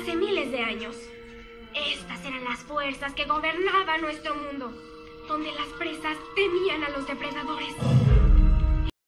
Hace miles de años, estas eran las fuerzas que gobernaban nuestro mundo, donde las presas temían a los depredadores.